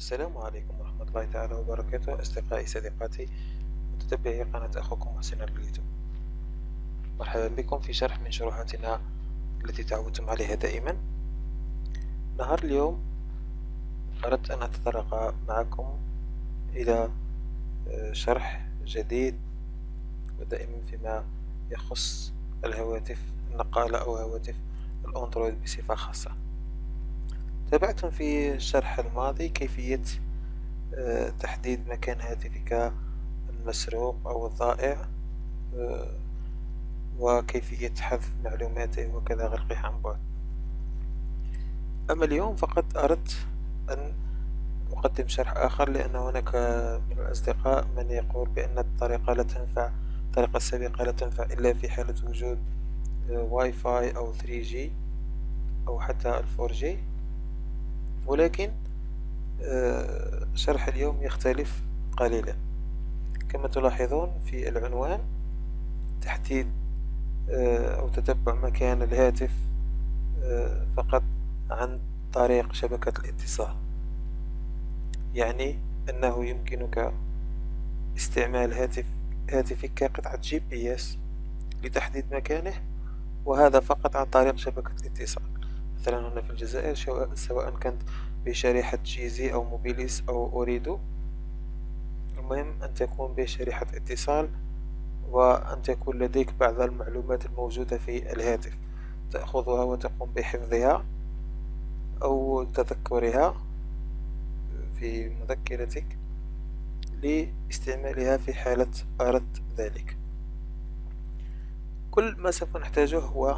السلام عليكم ورحمة الله تعالى وبركاته. أصدقائي صديقاتي متتبعي قناة أخوكم محسن اليوتيوب. مرحبا بكم في شرح من شروحاتنا التي تعودتم عليها دائما. نهار اليوم أردت أن أتطرق معكم إلى آه، شرح جديد ودائما فيما يخص الهواتف النقالة أو هواتف الأندرويد بصفة خاصة. تابعتم في الشرح الماضي كيفية آه، تحديد مكان هاتفك المسروق أو الضائع آه، وكيفية حذف معلوماته وكذا غرقه عن بعد. أما اليوم فقط أردت أن أقدم شرح آخر لأن هناك من الأصدقاء من يقول بأن الطريقة لا تنفع الطريقة السابقة لا تنفع إلا في حالة وجود آه، واي فاي أو 3G أو حتى 4G ولكن آه، شرح اليوم يختلف قليلا. كما تلاحظون في العنوان تحديد آه، أو تتبع مكان الهاتف آه، فقط عن طريق شبكة الاتصال. يعني أنه يمكنك استعمال هاتف هاتفك كقطعة GPS لتحديد مكانه وهذا فقط عن طريق شبكة الاتصال. مثلا هنا في الجزائر سواء كانت بشريحة جيزي أو موبيليس أو أوريدو. المهم أن تكون بشريحة اتصال وأن تكون لديك بعض المعلومات الموجودة في الهاتف. تأخذها وتقوم بحفظها أو تذكرها في مذكرتك لاستعمالها في حالة أردت ذلك. كل ما سوف نحتاجه هو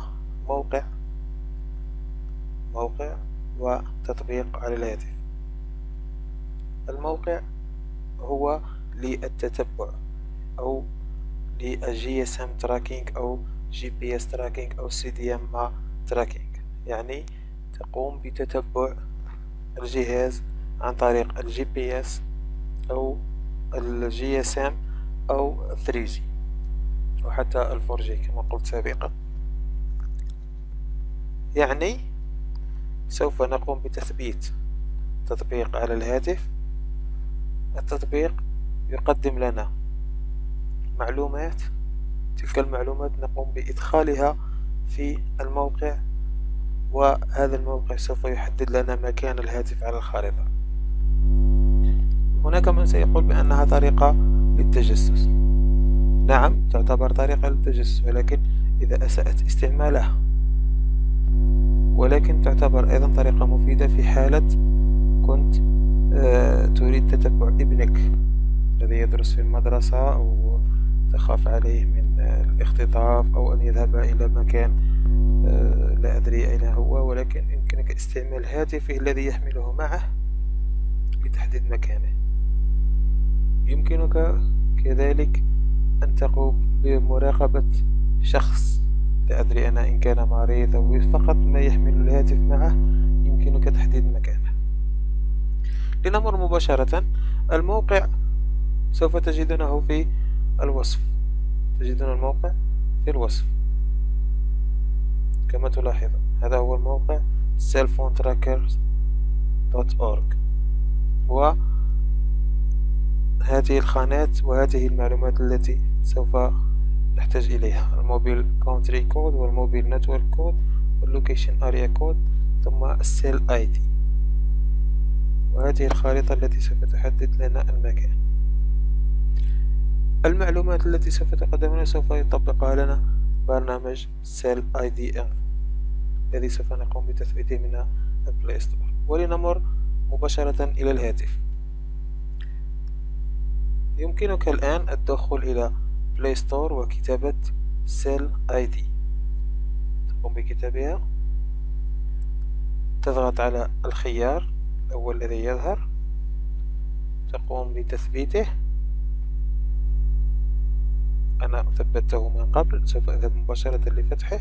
موقع موقع وتطبيق على الهاتف. الموقع هو للتتبع أو لل GSM tracking أو GPS tracking أو CDM tracking يعني تقوم بتتبع الجهاز عن طريق ال GPS أو ال GSM أو 3G وحتى ال 4G كما قلت سابقا. يعني سوف نقوم بتثبيت تطبيق على الهاتف. التطبيق يقدم لنا معلومات تلك المعلومات نقوم بإدخالها في الموقع وهذا الموقع سوف يحدد لنا مكان الهاتف على الخارطة. هناك من سيقول بأنها طريقة للتجسس. نعم تعتبر طريقة للتجسس ولكن إذا أسأت استعمالها ولكن تعتبر أيضا طريقة مفيدة في حالة كنت آه، تريد تتبع ابنك الذي يدرس في المدرسة أو تخاف عليه من الاختطاف أو أن يذهب إلى مكان آه، لا أدري أين هو ولكن يمكنك استعمال هاتفه الذي يحمله معه لتحديد مكانه. يمكنك كذلك أن تقوم بمراقبة شخص لا أدري أنا إن كان مريض أو فقط ما يحمل الهاتف معه يمكنك تحديد مكانه. لنمر مباشرة. الموقع سوف تجدونه في الوصف. تجدون الموقع في الوصف. كما تلاحظون هذا هو الموقع cellphonetrackers.org وهذه الخانات وهذه المعلومات التي سوف نحتاج إليها. ال mobile country code وال mobile network code وال location area code ثم ال cell ID وهذه الخارطة التي سوف تحدد لنا المكان. المعلومات التي سوف تقدم سوف يطبقها لنا برنامج Cell ID Info الذي سوف نقوم بتثبيته من ال Play Store ولنمر مباشرة إلى الهاتف. يمكنك الآن الدخول إلى Play Store وكتابة Cell ID تقوم بكتابها تضغط على الخيار الأول الذي يظهر تقوم بتثبيته أنا ثبته من قبل سوف أذهب مباشرة لفتحه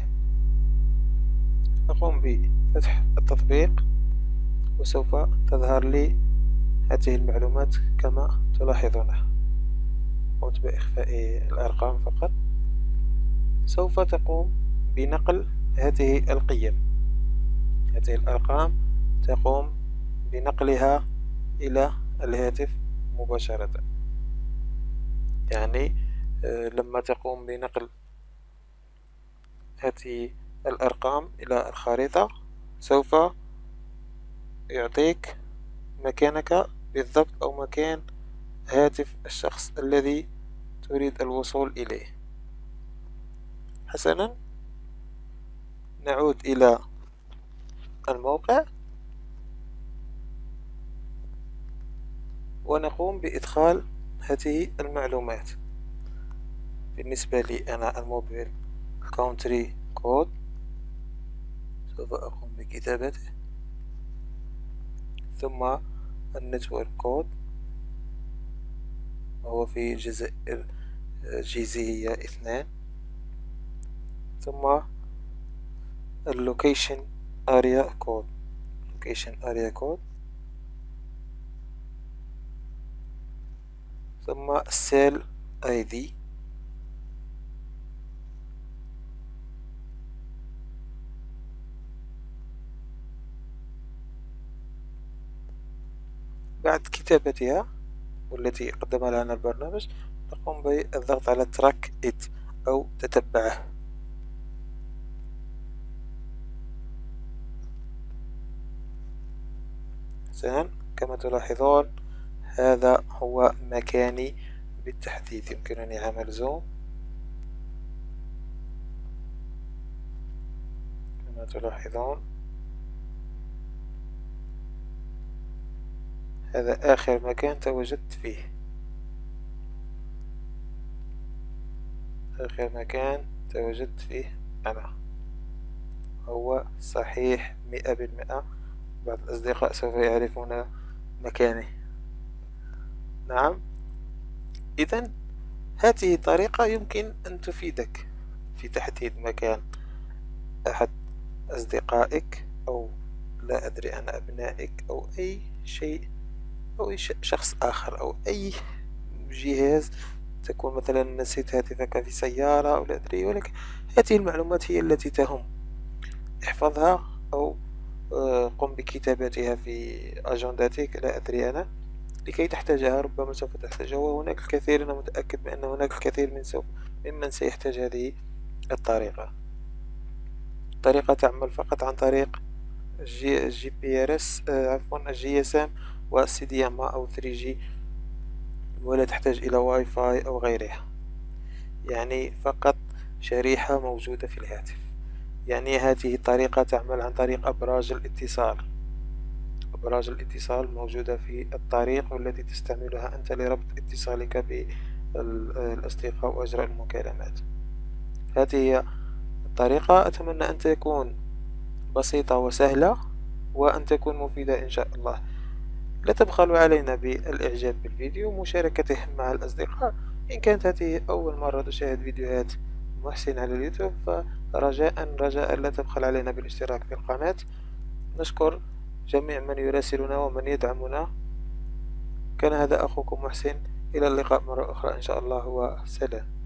أقوم بفتح التطبيق وسوف تظهر لي هذه المعلومات كما تلاحظونها قمت بإخفاء الأرقام فقط. سوف تقوم بنقل هذه القيم. هذه الأرقام تقوم بنقلها إلى الهاتف مباشرة. يعني آه، لما تقوم بنقل هذه الأرقام إلى الخريطة سوف يعطيك مكانك بالضبط أو مكان هاتف الشخص الذي تريد الوصول إليه. حسنا. نعود إلى الموقع. ونقوم بإدخال هذه المعلومات. بالنسبة لي أنا الموبيل country code. سوف أقوم بكتابته. ثم ال network code وهو في جزائر جيزي اثنان ثم ال location area code location area code ثم السيل اي دي بعد كتابتها والتي قدمها لنا البرنامج نقوم بالضغط على تراك ات أو تتبعه. حسنا كما تلاحظون هذا هو مكاني بالتحديد. يمكنني عمل زوم كما تلاحظون هذا آخر مكان تواجدت فيه. آخر مكان تواجدت فيه أنا. هو صحيح مئة بالمئة. بعض الأصدقاء سوف يعرفون مكاني. نعم. إذا هذه طريقة يمكن أن تفيدك في تحديد مكان أحد أصدقائك أو لا أدري أنا أبنائك أو أي شيء أو شخص آخر أو أي جهاز تكون مثلا نسيت هاتفك في سيارة أو لا أدري ولكن هذه المعلومات هي التي تهم. احفظها أو آه، قم بكتابتها في أجندتك لا أدري أنا. لكي تحتاجها ربما سوف تحتاجها وهناك الكثير أنا متأكد بأن هناك الكثير من سوف ممن سيحتاج هذه الطريقة. طريقة تعمل فقط عن طريق G, GPRS عفوا ال GSM وال CDMA أو 3G ولا تحتاج إلى واي فاي أو غيرها. يعني فقط شريحة موجودة في الهاتف. يعني هذه الطريقة تعمل عن طريق أبراج الاتصال. أبراج الاتصال موجودة في الطريق والتي تستعملها أنت لربط اتصالك بالأصدقاء وأجراء المكالمات. هذه هي الطريقة. أتمنى أن تكون بسيطة وسهلة وأن تكون مفيدة إن شاء الله. لا تبخلوا علينا بالإعجاب بالفيديو ومشاركته مع الأصدقاء. إن كانت هذه أول مرة تشاهد فيديوهات محسن على اليوتيوب فرجاء رجاء لا تبخل علينا بالاشتراك في القناة. نشكر جميع من يراسلنا ومن يدعمنا. كان هذا أخوكم محسن. إلى اللقاء مرة أخرى إن شاء الله وسلام.